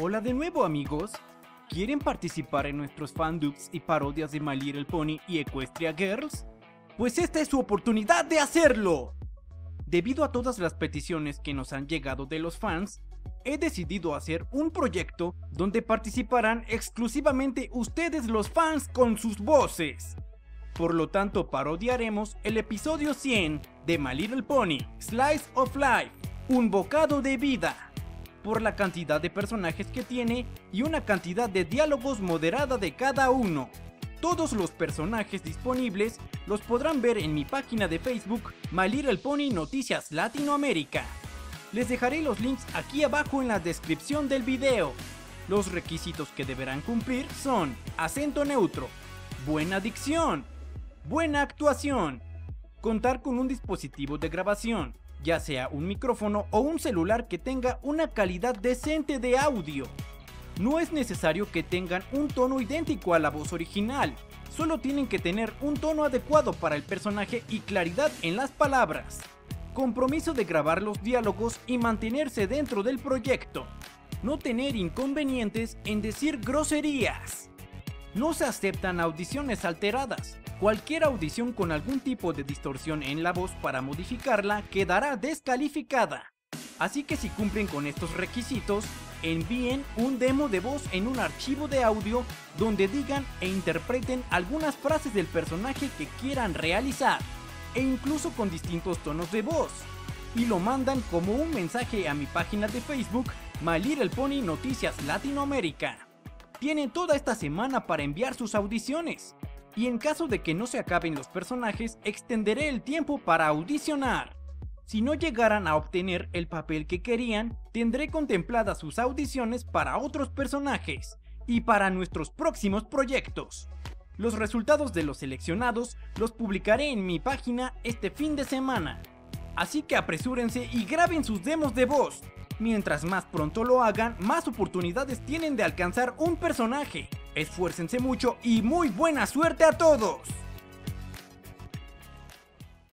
Hola de nuevo amigos. ¿Quieren participar en nuestros fandubs y parodias de My Little Pony y Equestria Girls? Pues esta es su oportunidad de hacerlo. Debido a todas las peticiones que nos han llegado de los fans, he decidido hacer un proyecto donde participarán exclusivamente ustedes los fans con sus voces. Por lo tanto, parodiaremos el episodio 100 de My Little Pony, Slice of Life, un bocado de vida, por la cantidad de personajes que tiene y una cantidad de diálogos moderada de cada uno. Todos los personajes disponibles los podrán ver en mi página de Facebook My Little Pony Noticias Latinoamérica. Les dejaré los links aquí abajo en la descripción del video. Los requisitos que deberán cumplir son acento neutro, buena dicción, buena actuación, contar con un dispositivo de grabación, ya sea un micrófono o un celular que tenga una calidad decente de audio. No es necesario que tengan un tono idéntico a la voz original, solo tienen que tener un tono adecuado para el personaje y claridad en las palabras. Compromiso de grabar los diálogos y mantenerse dentro del proyecto. No tener inconvenientes en decir groserías. No se aceptan audiciones alteradas, Cualquier audición con algún tipo de distorsión en la voz para modificarla quedará descalificada. Así que si cumplen con estos requisitos, envíen un demo de voz en un archivo de audio donde digan e interpreten algunas frases del personaje que quieran realizar, e incluso con distintos tonos de voz. Y lo mandan como un mensaje a mi página de Facebook, My Little Pony Noticias Latinoamérica. Tienen toda esta semana para enviar sus audiciones y en caso de que no se acaben los personajes, extenderé el tiempo para audicionar. Si no llegaran a obtener el papel que querían, tendré contempladas sus audiciones para otros personajes y para nuestros próximos proyectos. Los resultados de los seleccionados los publicaré en mi página este fin de semana. Así que apresúrense y graben sus demos de voz. Mientras más pronto lo hagan, más oportunidades tienen de alcanzar un personaje. Esfuércense mucho y muy buena suerte a todos.